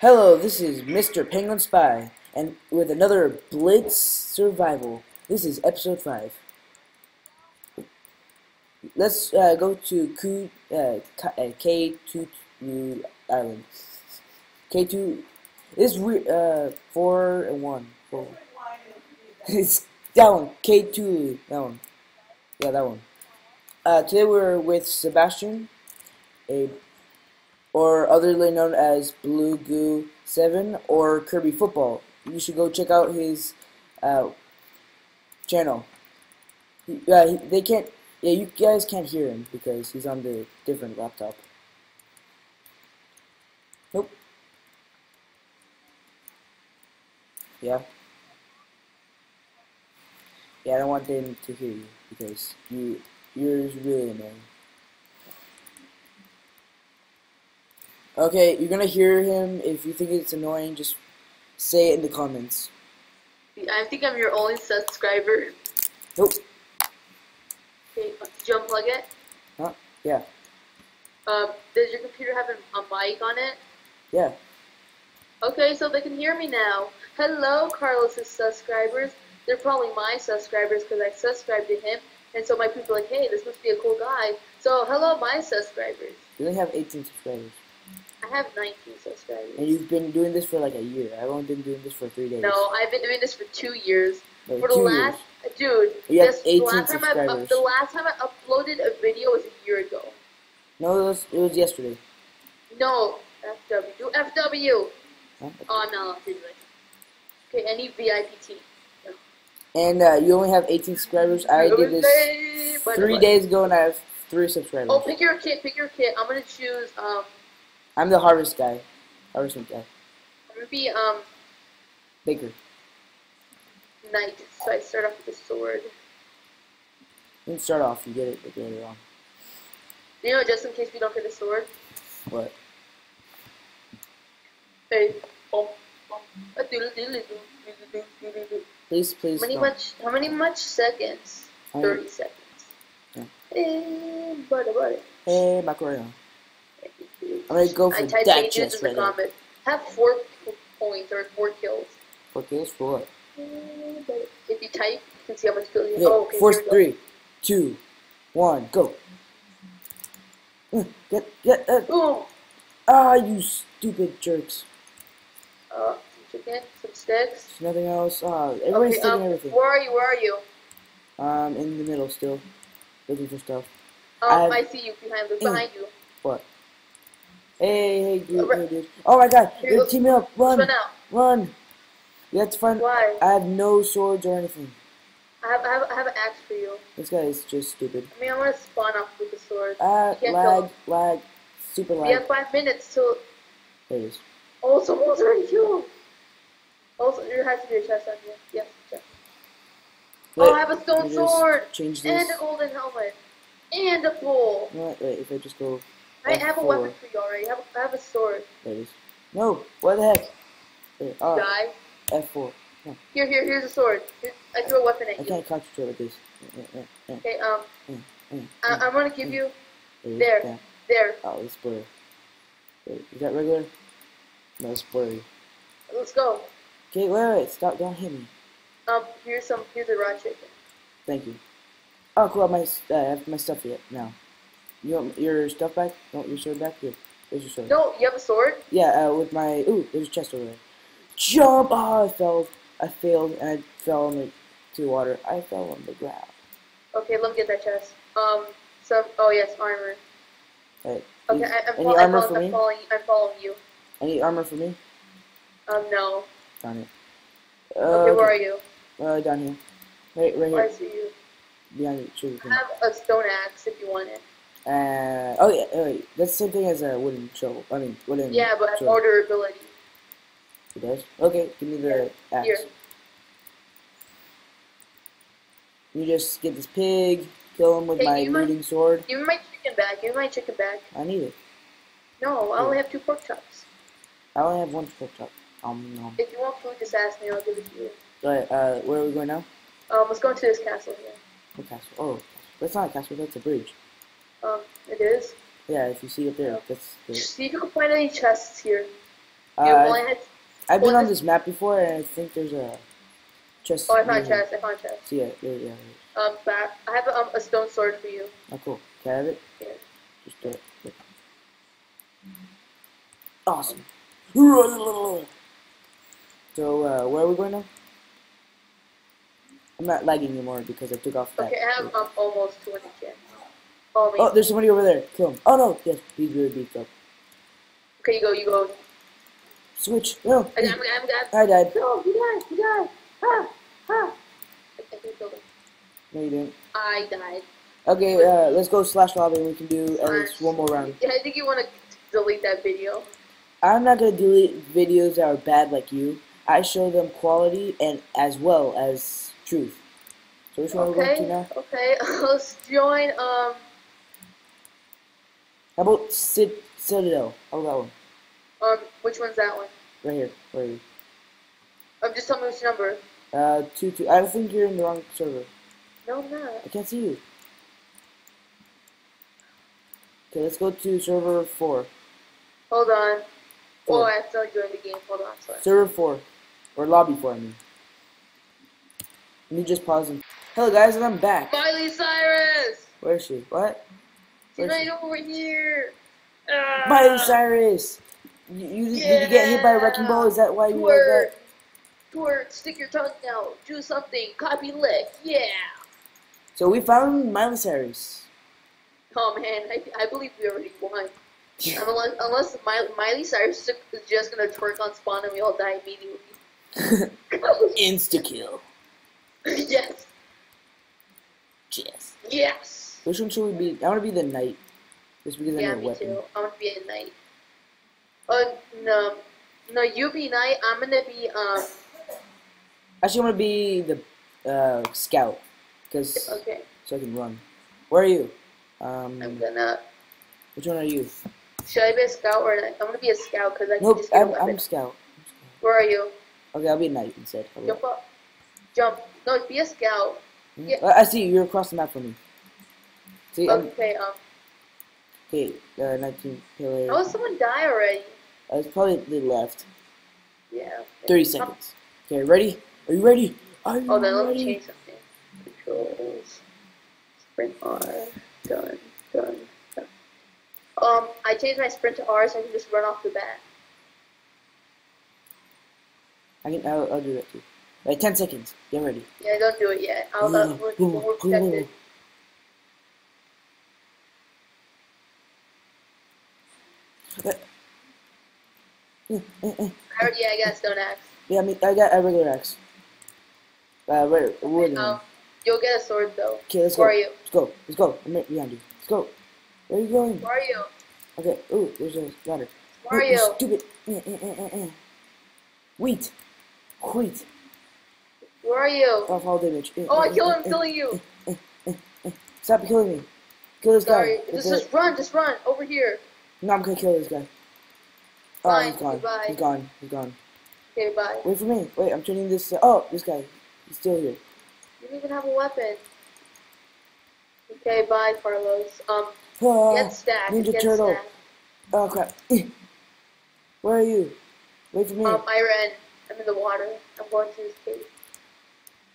Hello, this is Mr. Penguin Spy, and with another Blitz Survival. This is episode 5. Let's uh, go to Ku, uh, K2 Island. K2 is uh, 4 and 1. Four. it's that one. K2. That one. Yeah, that one. Uh, today we're with Sebastian, a or otherly known as Blue Goo 7 or Kirby Football. You should go check out his uh, channel. Yeah, they can't. Yeah, you guys can't hear him because he's on the different laptop. Nope. Yeah. Yeah, I don't want them to hear you because you you're really annoying. Okay, you're gonna hear him. If you think it's annoying, just say it in the comments. I think I'm your only subscriber. Nope. Okay, did you unplug it? Huh? Yeah. Um, does your computer have a, a mic on it? Yeah. Okay, so they can hear me now. Hello, Carlos's subscribers. They're probably my subscribers because I subscribed to him. And so my people are like, hey, this must be a cool guy. So, hello, my subscribers. You only have 18 subscribers. I have 19 subscribers. And you've been doing this for like a year. I've only been doing this for three days. No, I've been doing this for two years. No, for the last, years. dude, You this, 18 the last time I, subscribers. the last time I uploaded a video was a year ago. No, it was, it was yesterday. No, FW. Do FW. Huh? Oh, I'm not allowed to do it. Okay, any VIPT. And uh, you only have 18 subscribers. I did this Thursday, by the three days ago, and I have three subscribers. Oh, pick your kit, pick your kit. I'm gonna choose, um, I'm the harvest guy. Harvestman guy. I'm gonna be, um, Baker. knight. So I start off with a sword. You can start off. You get it, you get it wrong. You know, just in case we don't get a sword. What? Hey, doodle. Please, please. How many much? How many much seconds? Thirty seconds. Yeah. Eh, butter, butter. Hey, Macarena. I'm gonna go for I typed that pages chest in the right. Have four points or four kills. Four kills for what? Eh. If you type, you can see how much kills you have. Yeah, Oh, okay. force here we go. three, two, one, go. Get, get, uh, Boom. ah, you stupid jerks. Uh, chicken, some sticks. There's nothing else. Ah, everybody's okay, taking um, everything. where are you? Where are you? Um, in the middle still, looking for stuff. Um, I- I see you behind. Look behind you. What? Hey, hey, dude, hey, dude. Oh my God! You're teaming up. Run, Run out. run. You have to find. Why? I have no swords or anything. I have, I have, I have an axe for you. This guy is just stupid. I mean, I want to spawn off with the sword. Ah, can't lag, lag, super lag. We have five minutes till. There it is. Oh, someone's already killed. Also, there has to be a chest on here. Yes, chest. Wait, oh, I have a stone let me just sword Change this. and a golden helmet and a pole. What? Wait, if I just go. I have a F4. weapon for you already. I have, I have a sword. There it is. No, what the heck? There, oh, uh, Die. F4. No, Here, here, here's a sword. Here's, I threw a weapon I at you. I can't concentrate with this. Yeah, yeah, yeah, Okay, um, yeah, yeah, I, yeah. I'm gonna give you There there. Yeah. there. Oh, it's blurry. Wait, is that regular? No, it's blurry. Let's go. Okay, wait, wait, stop, don't hit me. Um, here's some. Here's a raw chicken. Thank you. Oh, cool, I have my, uh, I have my stuff yet, now. You want your stuff back? You want your sword back? Here, there's your sword. No, you have a sword. Yeah, uh, with my, ooh, there's a chest over there. Jump! Oh, I fell, I failed, and I fell on the, to water. I fell on the ground. Okay, let me get that chest. Um, some. Oh yes, armor. Hey, Okay, I, I'm, any fol- armor I'm, for I'm me? following. I'm following you. Any armor for me? Um, no. Darn it. Uh, Okay, where are you? Uh, down here. Right, right Oh, I see you. Behind sugar I have a stone axe if you want it. Uh, oh yeah, oh, wait. That's the same thing as a wooden shovel. I mean, wooden. Yeah, but I have sword. more durability. It does? Okay, give me the axe. Here. You just get this pig, kill him with Hey, my looting sword. Give me my chicken back. Give me my chicken back. I need it. No, I only have two pork chops. I only have one pork chop. Um, no. If you want food, just ask me. I'll give it to you. Alright, uh, where are we going now? Um, let's go into this castle here. What castle? Oh, that's not a castle, that's a bridge. Um, it is. Yeah, if you see up there, that's the... See if you can find any chests here. Uh, had. I've been on this- map before, and I think there's a chest. Oh, I found here. chest. I found a chest. See it? Yeah, yeah. yeah. Um, back. I have um, a stone sword for you. Oh, cool. Can I have it? Yeah. Just do it. Good. Awesome. So, uh, where are we going now? I'm not lagging anymore because I took off that. Okay, I have um almost 200 gems. Me. Oh, there's somebody over there. Kill him. Oh no, yes, he's really beefed up. Okay, you go. You go. Switch. No. I got. him, I got. him, I got. I died. No, he died. He died. Ah, ah. I, I think. No, you didn't. I died. Okay, uh, let's go slash lobby and we can do at least one more round. Yeah, I think you want to delete that video. I'm not gonna delete videos that are bad like you. I show them quality and as well as truth. So which one are we going to Okay. now? Okay. Let's join. Um. How about Cid Citadel? How about that one? Um. Which one's that one? Right here. Where are you? Um. Just tell me which number. Uh, two two. I think you're in the wrong server. No, I'm not. I can't see you. Okay, let's go to server four. Hold on. Oh, I accidentally joined the game. Hold on. Sorry. Server four, or lobby four. I mean. Let me just pause and. Hello guys, and I'm back. Miley Cyrus. Where is she? What? She's right over here. Ah. Miley Cyrus. You, you did you get hit by a wrecking ball? Is that why you like Twerk. that? Twerk. Stick your tongue out. Do something. Copy lick. Yeah. So we found Miley Cyrus. Oh man, I, I believe we already won. unless unless Miley, Miley Cyrus is just gonna twerk on spawn and we all die immediately. Insta kill. yes. Yes. Yes. Which one should we be? I want to be the knight. Just because I Yeah, have a me weapon. too. I want to be a knight. Uh, no, no, you be knight. I'm gonna be um. Actually, I want to be the uh, scout, because Okay, so I can run. Where are you? I'm Um, gonna. which one are you? Should I be a scout or a knight? I'm gonna be a scout because I can Nope, a I'm. I'm scout. Where are you? Okay, I'll be a knight instead. Jump up. Jump. No, be a scout. that? yeah. I I see you. You're across the map from me. See, Okay. Um. okay, uh, 19 pillar. How did someone die already? Uh, it's probably the left. Yeah. 30 seconds. Okay, ready? Are you ready? Are you Oh, then let me change something. Controls. Sprint R. Done. Done. Done. Um, I changed my sprint to R so I can just run off the bat. I can, I'll, I'll do that too. Right, 10 seconds. Get ready. Yeah, don't do it yet. I'll, uh, we're, we're protected. Uh. I already, I got a stone axe. Yeah, I mean, I got a regular axe. Uh, where, wooden Um, you'll get a sword though. Okay, let's go. Where are you? Let's go. Let's go. I'm right behind you. Let's go. Where are you going? Where are you? Okay. Ooh, there's a ladder. Where are you? Stupid. Eh, eh, eh. Wheat. Wheat. Where are you? Oh, fall damage. Oh, I killed him, killing you. Stop killing me. Kill this Sorry. guy. Just, just run, just run over here. No, I'm gonna kill this guy. Oh, Fine, he's gone. goodbye. He's gone. He's gone. Okay, bye. Wait for me. Wait, I'm turning this. Uh, oh, this guy. He's still here. You don't even have a weapon. Okay, bye, Carlos. Um, Ah, get stacked. Ninja get Turtle. stacked. Oh crap. Where are you? Wait for me. Um, I ran. I'm in the water. I'm going to this cave.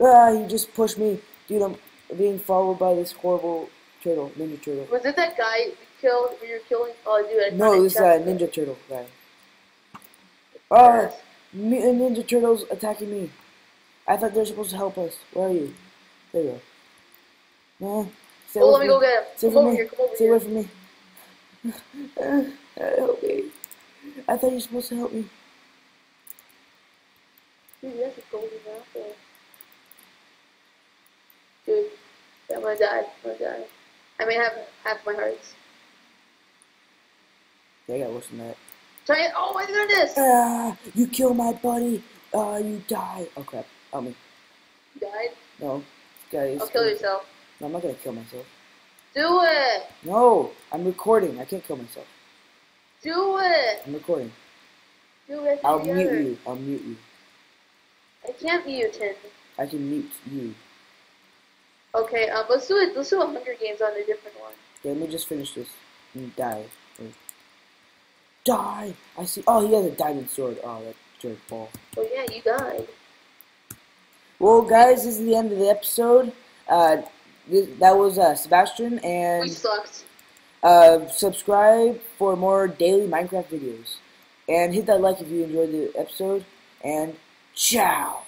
Ah, you just pushed me. Dude, I'm being followed by this horrible turtle, ninja turtle. Was it that guy you killed when you're killing? Oh, dude, I No, a this uh, ninja turtle guy. Oh, me, uh, ninja turtles attacking me. I thought they're supposed to help us. Where are you? There you go. No, stay Oh, away let me from go get him. Stay Come over me. here. Come over Stay here. away from me. Help me. I thought you were supposed to help me. Dude, that's a golden apple. Dude, I'm gonna die. I'm gonna die. I may have half my hearts. Yeah, I got worse than that. Try it. Oh my goodness! Ah, you kill my buddy. Ah, you die. Oh crap. Help me. You died. No. This guy is Oh, kill yourself. No, I'm not gonna kill myself. Do it. No, I'm recording. I can't kill myself. Do it. I'm recording. Do it I'll together. mute you. I'll mute you. I can't mute him. I can mute you. Okay, um, let's do it. Let's do a Hunger Games on a different one. Okay, let me just finish this and die. Die! I see. Oh, he has a diamond sword. Oh, that jerk ball. Oh yeah, you died. Well, guys, this is the end of the episode. Uh, this, that was uh, Sebastian, We and sucked. uh, subscribe for more daily Minecraft videos. And hit that like if you enjoyed the episode. And ciao!